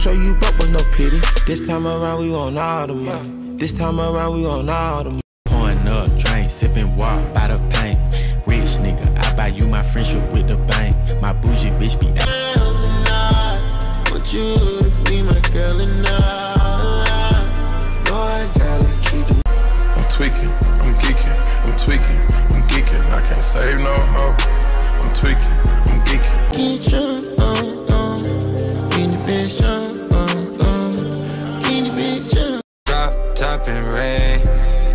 show you broke was no pity. This time around, we want all the money. This time around, we want all the money. Pouring up, drink, sipping walk by the paint. Rich nigga, I buy you my friendship with Drop top rain.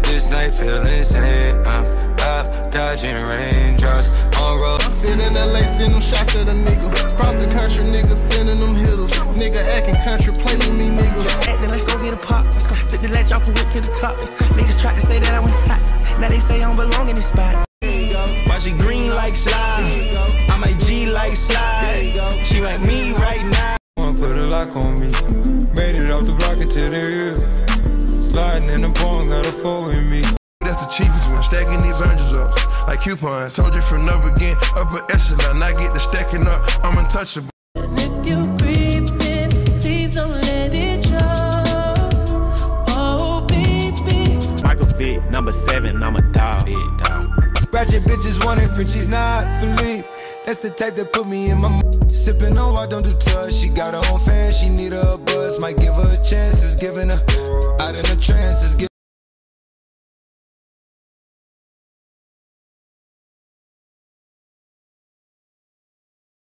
This night feel insane. I'm up, dodging raindrops on road. I Sitting in LA, send them shots at a nigga. Cross the country, nigga, sending them hitters. Nigga acting country, play with me, nigga. Acting, let's go get a pop. Let's go. Took the latch off and went to the top. Niggas tried to say that I went hot. Now they say I don't belong in this spot. Why she green like slide? I'm a G like slide. She like me right now. One put a lock on me. Made it off the block into the hill. Sliding in the pond, got a four with me. That's the cheapest one, stacking these hundreds up. Like coupons, told you from the beginning, upper echelon. I get the stacking up, I'm untouchable. And If you creeping, please don't let it show. Oh, baby. Michael Vick, number seven, I'm a dog. Big dog. Ratchet bitches wanting Frenchies, not Philippe. That's the type that put me in my m- Sipping on what don't do touch. She got her own fan, she need her a buzz. Might give her a chance, it's giving her out in the trance.